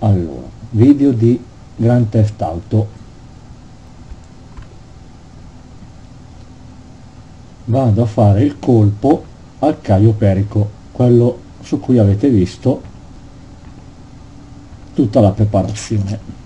allora video di Grand Theft Auto. Vado a fare il colpo al Caio Perico quello su cui avete visto tutta la preparazione.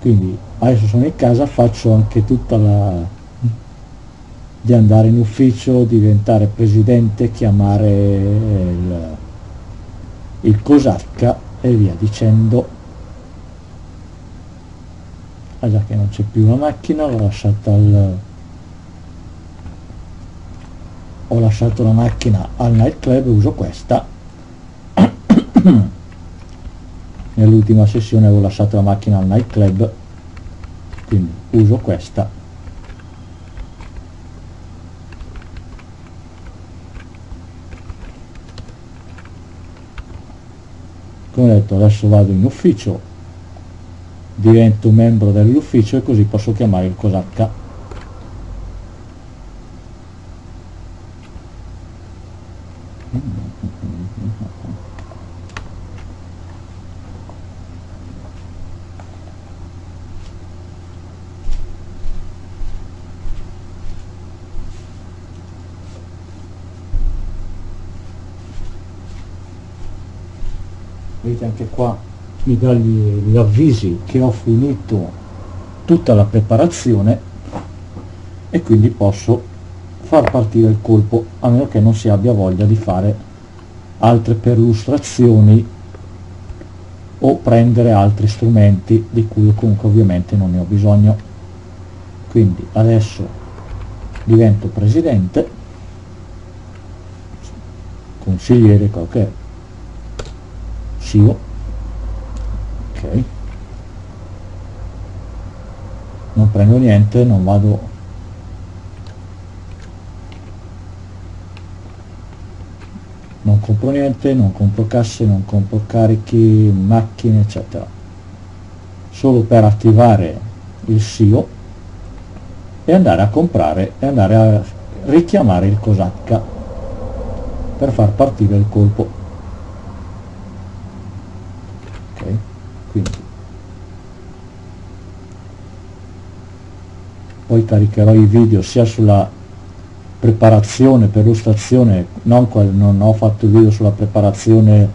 Quindi adesso sono in casa faccio anche tutta la di andare in ufficio diventare presidente chiamare il, il cosacca e via dicendo. Ah già che non c'è più la macchina l'ho lasciata al ho lasciato la macchina al nightclub uso questa. Nell'ultima sessione avevo lasciato la macchina al nightclub quindi uso questa detto adesso vado in ufficio divento membro dell'ufficio e così posso chiamare il cosacca vedete anche qua mi dà gli, avvisi che ho finito tutta la preparazione e quindi posso far partire il colpo a meno che non si abbia voglia di fare altre perlustrazioni o prendere altri strumenti di cui comunque ovviamente non ne ho bisogno. Quindi adesso divento presidente consigliere quello successivo ok. Non prendo niente non vado. Non compro niente non compro casse non compro carichi macchine eccetera. Solo per attivare il SIO e andare a comprare e andare a richiamare il cosacca per far partire il colpo quindi poi caricherò i video sia sulla preparazione, perlustrazione, non, non ho fatto il video sulla preparazione,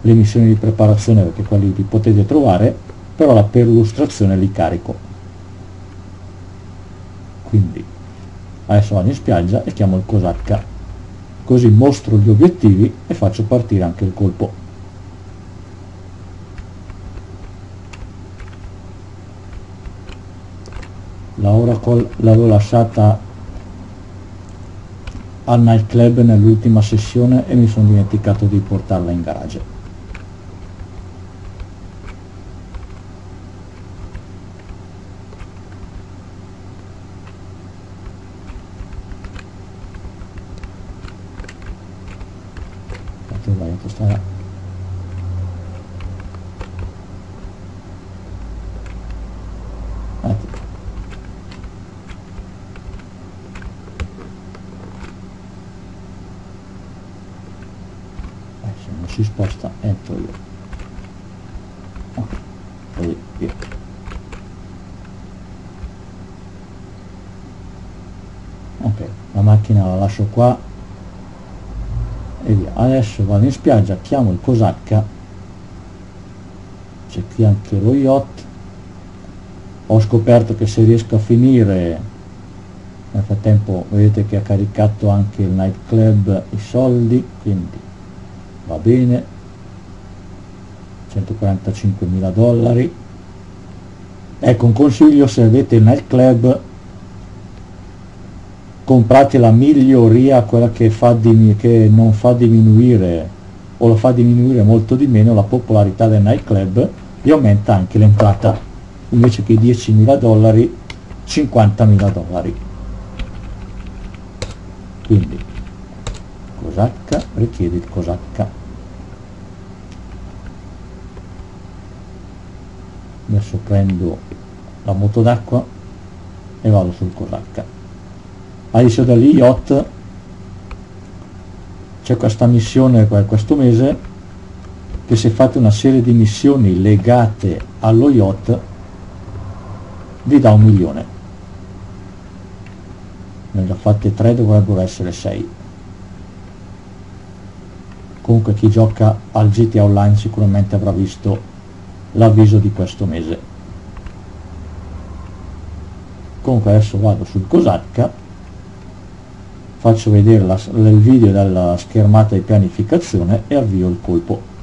le missioni di preparazione perché quelli li potete trovare, però la perlustrazione li carico. Quindi adesso vado in spiaggia e chiamo il cosacca, così mostro gli obiettivi e faccio partire anche il colpo. La Oracle l'avevo lasciata al nightclub nell'ultima sessione e mi sono dimenticato di portarla in garage vai si sposta entro io ok e via ok la macchina la lascio qua. E via adesso vado in spiaggia chiamo il cosacca. C'è qui anche lo yacht ho scoperto che se riesco a finire nel frattempo vedete che ha caricato anche il nightclub i soldi quindi va bene. 145 mila dollari. Ecco un consiglio se avete il nightclub comprate la miglioria quella che, fa che non fa diminuire o la fa diminuire molto di meno la popolarità del nightclub vi aumenta anche l'entrata. Invece che 10.000 dollari 50.000 dollari. Quindi cosacca richiede il cosacca adesso prendo la moto d'acqua e vado sul cosacca adesso dagli yacht. C'è questa missione per questo mese che se fate una serie di missioni legate allo yacht vi dà un milione. Ne ho fatte tre dovrebbero essere sei. Comunque chi gioca al GTA Online sicuramente avrà visto l'avviso di questo mese. Comunque adesso vado sul Cosacca faccio vedere la, il video della schermata di pianificazione e avvio il colpo.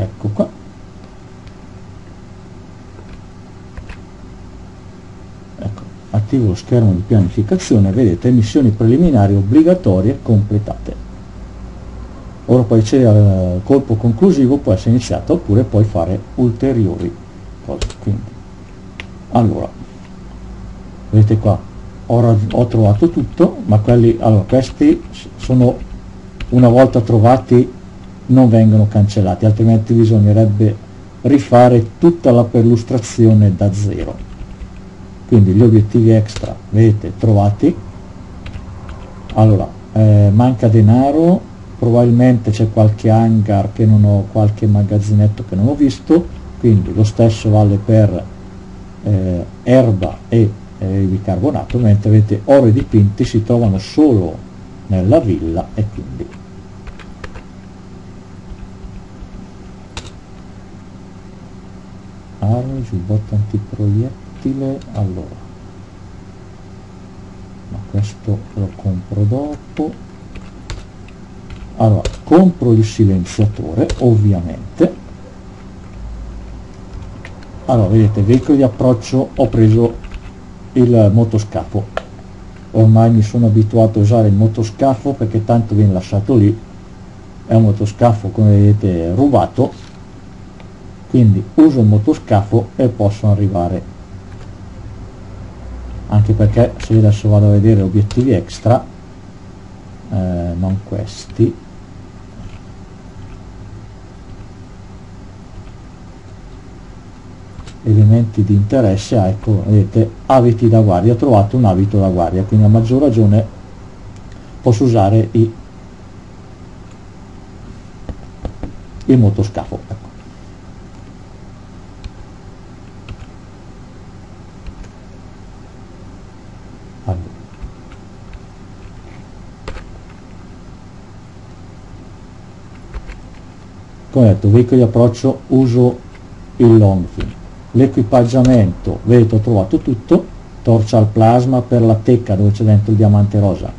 Ecco qua lo schermo di pianificazione vedete missioni preliminari obbligatorie completate. Ora poi c'è il colpo conclusivo può essere iniziato oppure puoi fare ulteriori cose quindi. Allora vedete qua ora ho trovato tutto ma quelli allora questi sono una volta trovati non vengono cancellati altrimenti bisognerebbe rifare tutta la perlustrazione da zero quindi gli obiettivi extra vedete trovati. Allora eh, manca denaro probabilmente c'è qualche hangar che non ho qualche magazzinetto che non ho visto quindi lo stesso vale per eh, erba e eh, bicarbonato mentre avete oro e dipinti si trovano solo nella villa e quindi armi, giubbotto antiproiettile, allora, ma questo lo compro dopo, allora, compro il silenziatore, ovviamente, allora, vedete, veicolo di approccio, ho preso il motoscafo, ormai mi sono abituato a usare il motoscafo perché tanto viene lasciato lì, è un motoscafo, come vedete, rubato, quindi uso il motoscafo e posso arrivare anche perché se io adesso vado a vedere obiettivi extra eh, non questi elementi di interesse ah, ecco vedete abiti da guardia ho trovato un abito da guardia quindi a maggior ragione posso usare i, il motoscafo ecco. Come detto veicolo di approccio uso il long fin l'equipaggiamento vedete ho trovato tutto torcia al plasma per la tecca dove c'è dentro il diamante rosa.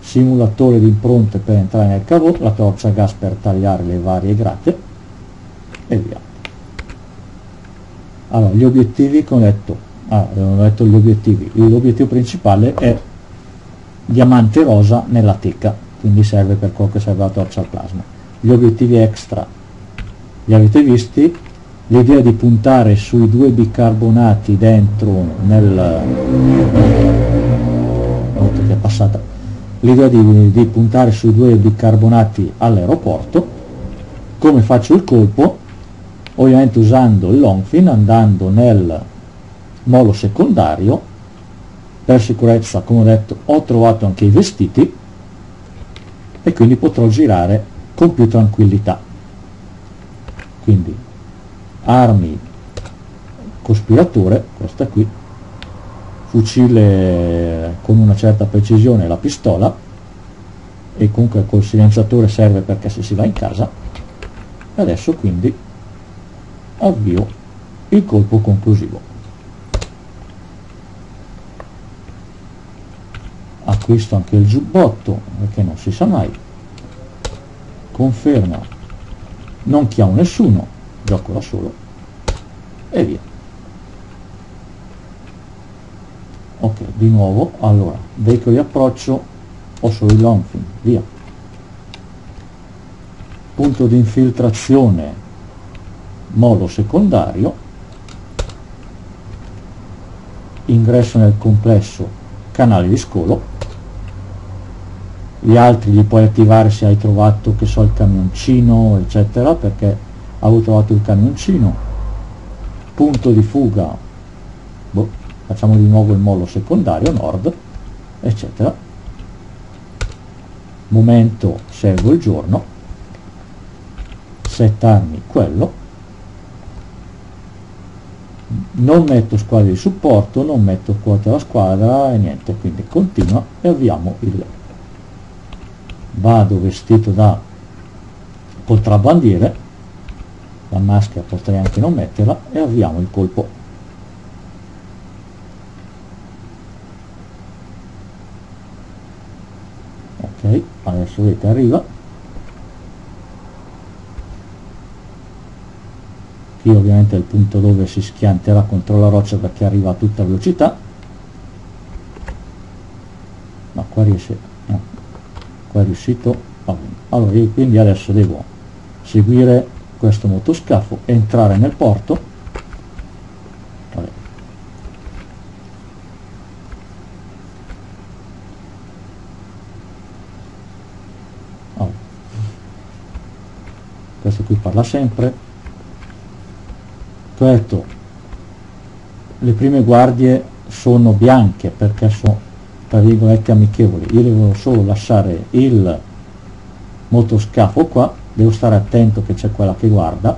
Simulatore di impronte per entrare nel cavo la torcia a gas per tagliare le varie grate e via. Allora gli obiettivi come detto. Ah, ho detto gli obiettivi. L'obiettivo principale è diamante rosa nella tecca quindi serve per quello che serve la torcia al plasma. Gli obiettivi extra li avete visti? L'idea di puntare sui due bicarbonati dentro nel che è passata l'idea di, di puntare sui due bicarbonati all'aeroporto come faccio il colpo ovviamente usando il long fin andando nel molo secondario per sicurezza come ho detto ho trovato anche i vestiti e quindi potrò girare con più tranquillità quindi armi cospiratore questa qui fucile con una certa precisione la pistola e comunque col silenziatore serve perché se si va in casa. Adesso quindi avvio il colpo conclusivo. Acquisto anche il giubbotto perché non si sa mai. Conferma non chiamo nessuno, gioco da solo e via. Ok, di nuovo, allora, veicolo di approccio o solo il long fin, via. Punto di infiltrazione, modo secondario, ingresso nel complesso canale di scolo gli altri li puoi attivare se hai trovato che so il camioncino eccetera perché avevo trovato il camioncino. Punto di fuga. Boh, facciamo di nuovo il mollo secondario nord eccetera. Momento seguo il giorno. Settarmi quello. Non metto squadre di supporto non metto quota alla squadra e niente quindi continua e avviamo il vado vestito da contrabbandiere la maschera potrei anche non metterla e avviamo il colpo. Ok adesso vedete arriva. Qui ovviamente è il punto dove si schianterà contro la roccia perché arriva a tutta velocità. Ma qua riesce no, qua è riuscito allora quindi adesso devo seguire questo motoscafo entrare nel porto. Questo qui parla sempre. Certo le prime guardie sono bianche perché sono tra virgolette amichevoli. Io devo solo lasciare il motoscafo qua devo stare attento che c'è quella che guarda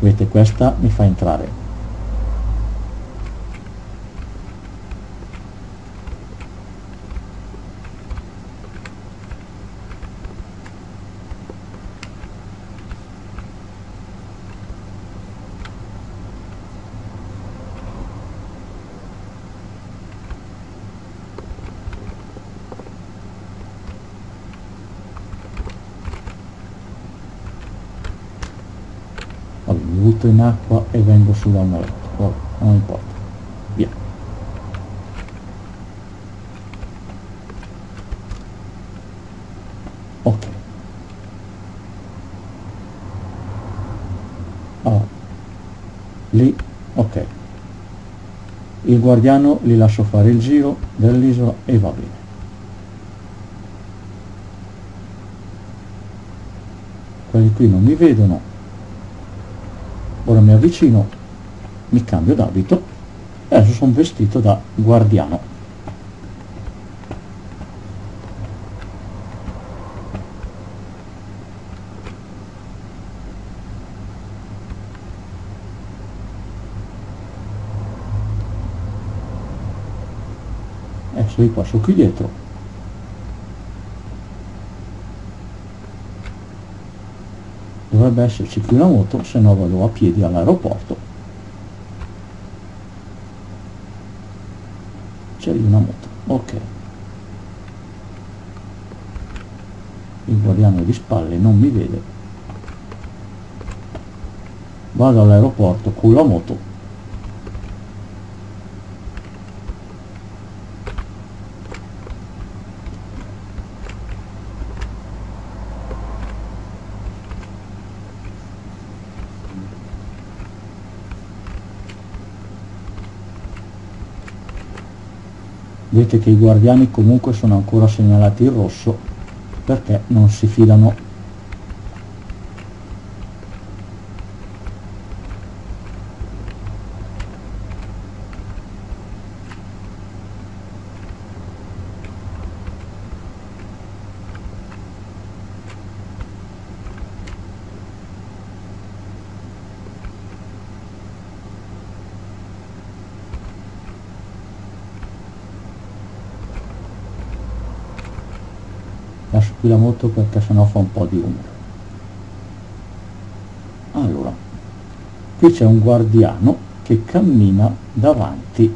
vedete questa mi fa entrare butto in acqua e vengo su da un letto oh, non importa. Via. Ok. Allora. Lì ok. Il guardiano gli lascio fare il giro dell'isola e va bene. Quelli qui non mi vedono ora mi avvicino mi cambio d'abito e adesso sono vestito da guardiano. Adesso io passo qui dietro dovrebbe esserci qui una moto se no vado a piedi all'aeroporto. C'è lì una moto ok. Il guardiano di spalle non mi vede. Vado all'aeroporto con la moto vedete che i guardiani comunque sono ancora segnalati in rosso perché non si fidano lascio qui la moto perché sennò fa un po' di umore. Allora qui c'è un guardiano che cammina davanti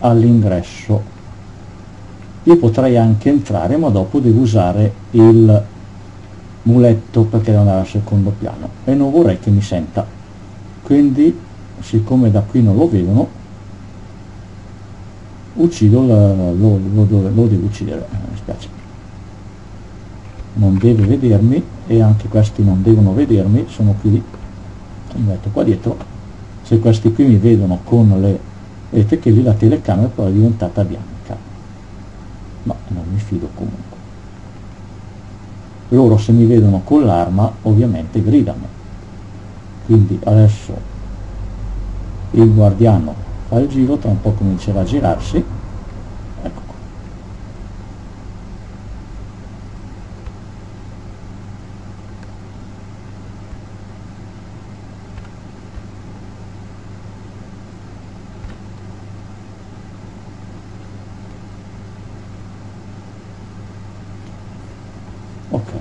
all'ingresso. Io potrei anche entrare ma dopo devo usare il muletto perché devo andare al secondo piano e non vorrei che mi senta. Quindi siccome da qui non lo vedono uccido lo, lo, lo, lo devo uccidere. Mi spiace non deve vedermi e anche questi non devono vedermi sono qui mi metto qua dietro. Se questi qui mi vedono con le vedete che lì la telecamera però è diventata bianca. Ma non mi fido comunque. Loro se mi vedono con l'arma ovviamente gridano. Quindi adesso il guardiano fa il giro tra un po' comincerà a girarsi ok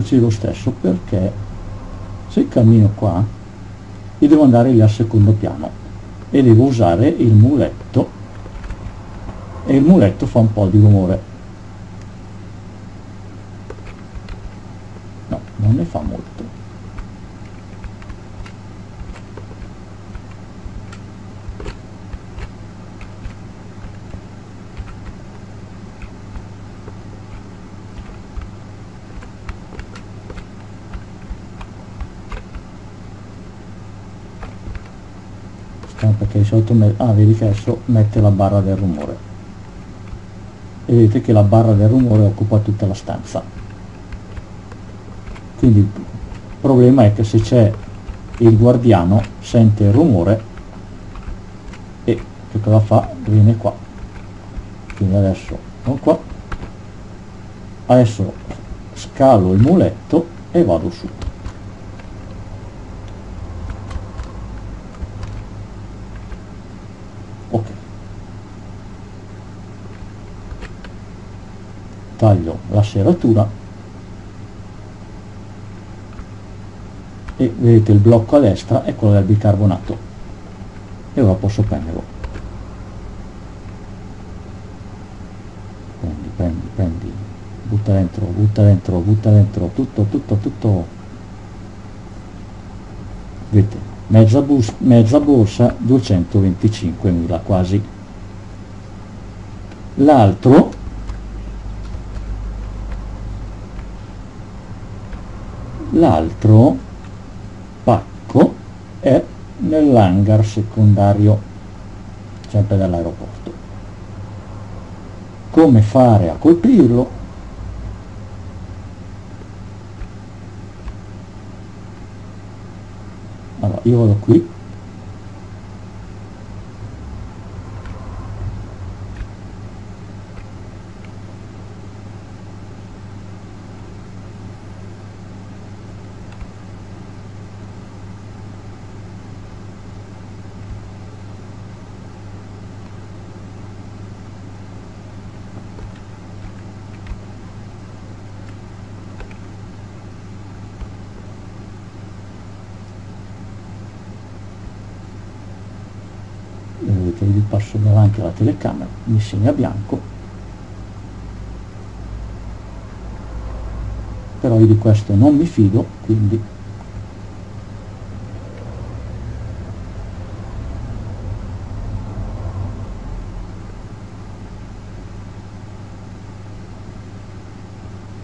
uccidere lo stesso perché se cammino qua io devo andare lì al secondo piano e devo usare il muletto e il muletto fa un po' di rumore. No, non ne fa molto solito ah, vedi che adesso mette la barra del rumore. Vedete che la barra del rumore occupa tutta la stanza. Quindi il problema è che se c'è il guardiano sente il rumore e che cosa fa? viene qua. Quindi adesso sono qua. Adesso scalo il muletto e vado su la serratura. E vedete il blocco a destra è quello del bicarbonato. E ora posso prenderlo. Prendi, prendi, prendi. Butta dentro, butta dentro, butta dentro. Tutto, tutto, tutto. Vedete mezza, bus, mezza borsa 225.000 quasi. L'altro l'altro pacco è nell'hangar secondario sempre dall'aeroporto. Come fare a colpirlo allora io vado qui vedete vi passo davanti alla telecamera mi segna bianco. Però io di questo non mi fido quindi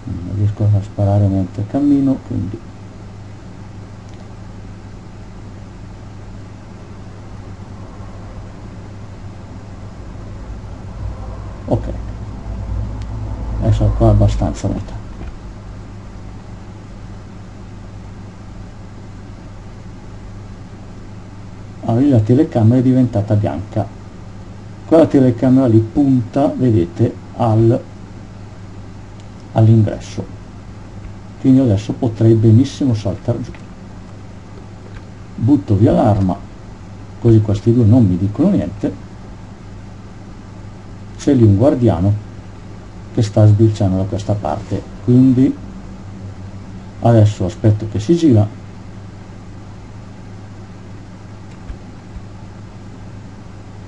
non riesco a sparare mentre cammino quindi ok adesso qua abbastanza metà allora la telecamera è diventata bianca. Quella telecamera lì punta vedete al all'ingresso. Quindi adesso potrei benissimo saltare giù. Butto via l'arma così questi due non mi dicono niente. C'è lì un guardiano che sta sbirciando da questa parte. Quindi adesso aspetto che si gira.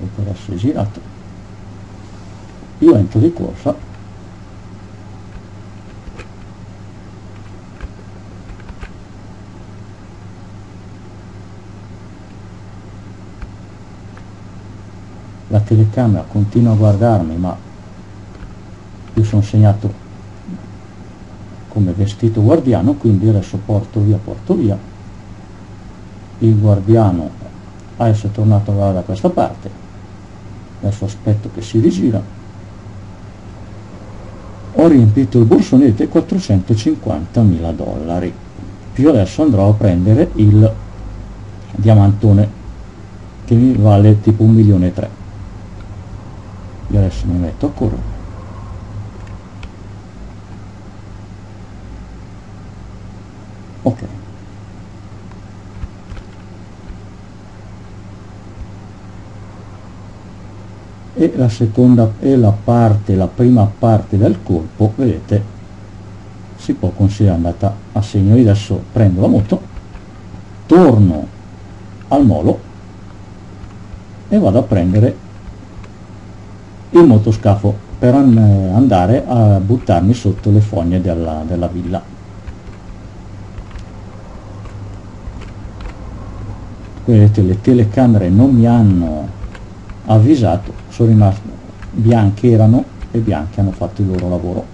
E adesso è girato io entro di corsa. La telecamera continua a guardarmi ma io sono segnato come vestito guardiano quindi adesso porto via porto via. Il guardiano adesso è tornato da questa parte. Adesso aspetto che si rigira. Ho riempito il borsone di 450.000 dollari. Più adesso andrò a prendere il diamantone che mi vale tipo un milione e tre. Io adesso mi metto a correre ok e la seconda e la parte la prima parte del colpo vedete si può considerare andata a segno. Io adesso prendo la moto torno al molo e vado a prendere il motoscafo per andare a buttarmi sotto le fogne della, della villa. Vedete le telecamere non mi hanno avvisato sono rimasti bianche erano e bianche hanno fatto il loro lavoro.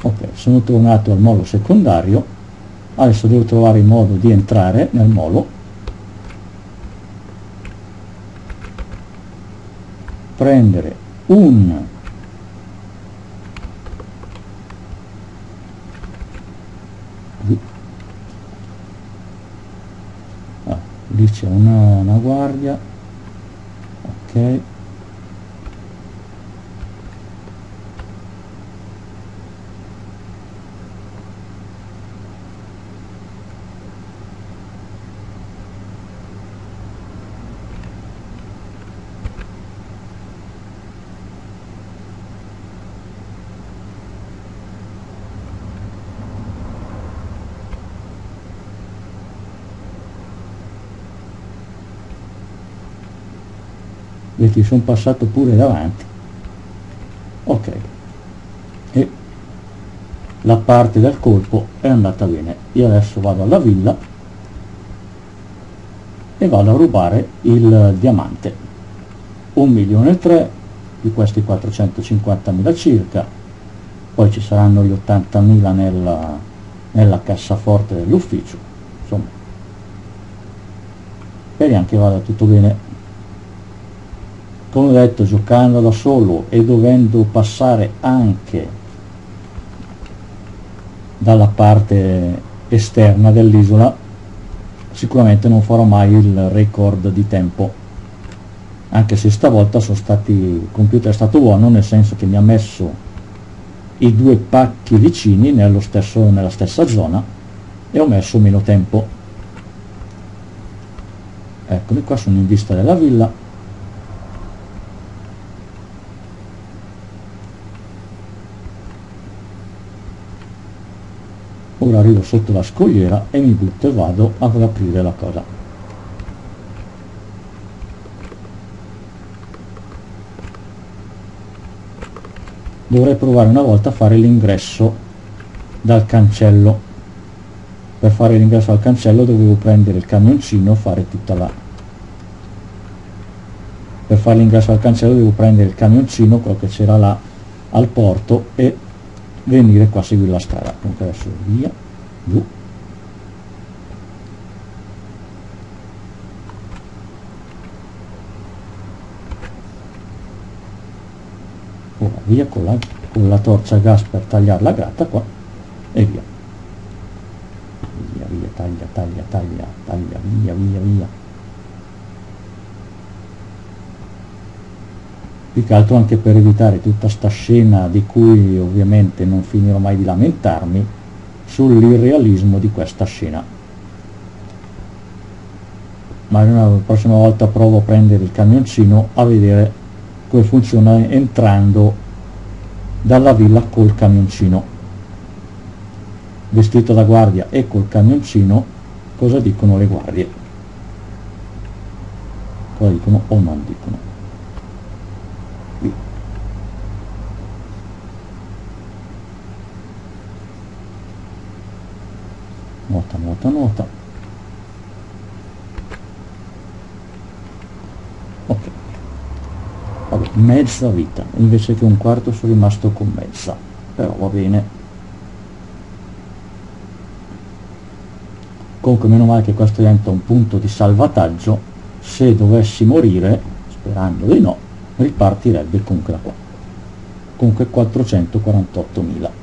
Ok sono tornato al molo secondario. Adesso devo trovare il modo di entrare nel molo prendere un ah, lì c'è una, una guardia. Ok vedi sono passato pure davanti. Ok. E la parte del colpo è andata bene. Io adesso vado alla villa e vado a rubare il diamante. Un milione e tre di questi 450.000 circa. Poi ci saranno gli 80.000 nella, nella cassaforte dell'ufficio. Insomma. Speriamo che vada tutto bene come detto giocando da solo e dovendo passare anche dalla parte esterna dell'isola sicuramente non farò mai il record di tempo. Anche se stavolta sono stati il computer è stato buono nel senso che mi ha messo i due pacchi vicini stesso, nella stessa zona e ho messo meno tempo. Eccomi qua sono in vista della villa ora arrivo sotto la scogliera e mi butto e vado ad aprire la cosa. Dovrei provare una volta a fare l'ingresso dal cancello. Per fare l'ingresso al cancello dovevo prendere il camioncino fare tutta la per fare l'ingresso al cancello devo prendere il camioncino quello che c'era là al porto e venire qua a seguire la strada. Comunque adesso via giù ora via con la, con la torcia a gas per tagliare la gratta qua e via. Via via taglia taglia taglia taglia via via via. Più che altro anche per evitare tutta sta scena di cui ovviamente non finirò mai di lamentarmi sull'irrealismo di questa scena. Ma la prossima volta provo a prendere il camioncino a vedere come funziona entrando dalla villa col camioncino. Vestito da guardia e col camioncino cosa dicono le guardie? Cosa dicono o non dicono nuota nuota nuota ok. Vabbè, mezza vita. Invece che un quarto sono rimasto con mezza. Però va bene. Comunque meno male che questo diventa un punto di salvataggio. Se dovessi morire sperando di no ripartirebbe comunque da qua. Comunque 448.000